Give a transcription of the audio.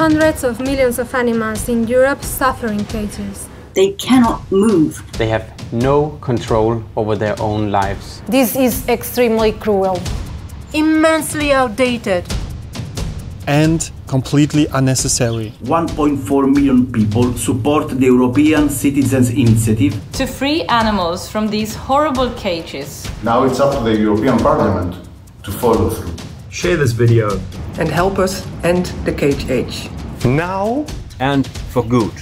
Hundreds of millions of animals in Europe suffer in cages. They cannot move. They have no control over their own lives. This is extremely cruel. Immensely outdated. And completely unnecessary. 1.4 million people support the European Citizens Initiative to free animals from these horrible cages. Now it's up to the European Parliament to follow through. Share this video and help us end the cage age. Now and for good.